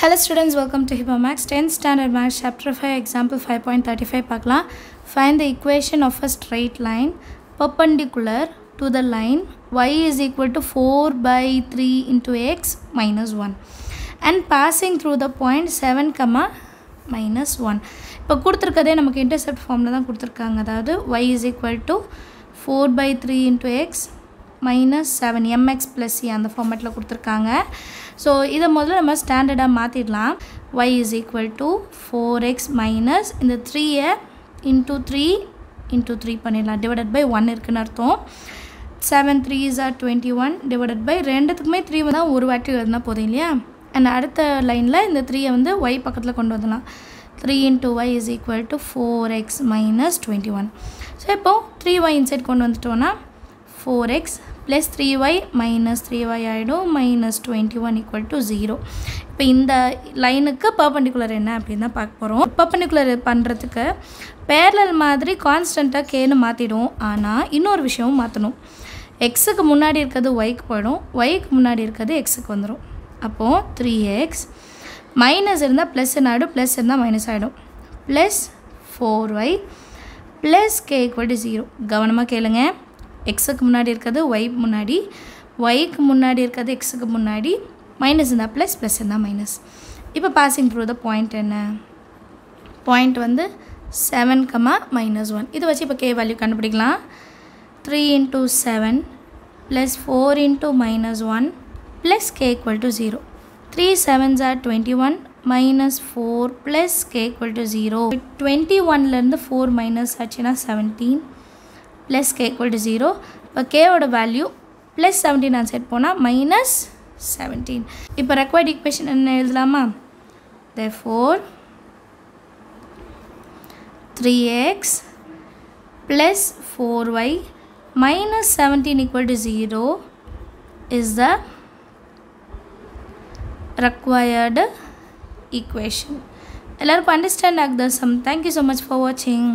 Hello students welcome to Hiba maths tenth standard maths chapter five example five point thirty five பார்க்கலாம் find the equation of a straight line perpendicular to the line y is equal to four by three into x minus one and passing through the point seven comma minus one இப்போ கொடுத்துருக்கதே நமக்கு intercept ஃபார்மில் தான் கொடுத்துருக்காங்க அதாவது y is equal to four by three into x minus seven m x plus c அந்த ஃபார்மேட்டில் கொடுத்துருக்காங்க ஸோ இதை முதல்ல நம்ம ஸ்டாண்டர்டாக மாற்றிடலாம் y is equal to four x minus இந்த த்ரீயை இன்டூ த்ரீ இன்டூ த்ரீ பண்ணிடலாம். டிவைடட் பை ஒன் இருக்குன்னு அர்த்தம். Seven three is are twenty one divided by ரெண்டுத்துக்குமே த்ரீ தான் ஒரு வாட்டி எழுதுனா போதும் இல்லையா? அண்ட் அடுத்த லைனில் இந்த த்ரீயை வந்து ஒய் பக்கத்தில் கொண்டு வந்துடலாம். Three into y is equal to four x minus twenty one so இப்போது த்ரீ ஒய் இன்சைட் கொண்டு வந்துட்டோன்னா four x plus three y minus three y ஆகிடும் minus twenty one equal to zero இப்போ இந்த லைனுக்கு பர்பண்டிகுலர் என்ன அப்படின்னு தான் பார்க்க போகிறோம் பர்பண்டிகுலர் பண்ணுறதுக்கு பேரலல் மாதிரி கான்ஸ்டண்ட்டாக கேன்னு மாற்றிடும் ஆனால் இன்னொரு விஷயமும் மாற்றணும் எக்ஸுக்கு முன்னாடி இருக்கிறது ஒய்க்கு போயிடும். ஒய்க்கு முன்னாடி இருக்கிறது எக்ஸுக்கு வந்துடும் அப்போது த்ரீ எக்ஸ் மைனஸ் இருந்தால் ப்ளஸ் ஆகிடும் ப்ளஸ் இருந்தால் மைனஸ் ஆகிடும் plus four y plus k equal to zero கவனமாக கேளுங்க. எக்ஸுக்கு முன்னாடி இருக்கிறது ஒய் முன்னாடி ஒய்க்கு முன்னாடி இருக்கிறது எக்ஸுக்கு முன்னாடி. மைனஸ் இருந்தால் ப்ளஸ் ப்ளஸ் இருந்தால் மைனஸ் இப்போ பாசிங் த்ரூ த பாயிண்ட் என்ன? பாயிண்ட் வந்து செவன் கமா மைனஸ் ஒன் இதை வச்சு இப்போ கே வேல்யூ கண்டுபிடிக்கலாம். Three into seven plus four into minus one plus k equal to zero three sevens are twenty one minus four plus k equal to zero twenty ஒன்லேருந்து four minus ஆச்சுன்னா seventeen plus k equal to zero இப்போ கேவோட value plus seventeen நான் set போனால் minus seventeen இப்போ required equation என்ன எழுதலாமா? The four three x plus four y minus seventeen equal to zero is the required equation. எல்லாருக்கும் understand ஆகுதா some? Thank you so much for வாட்சிங்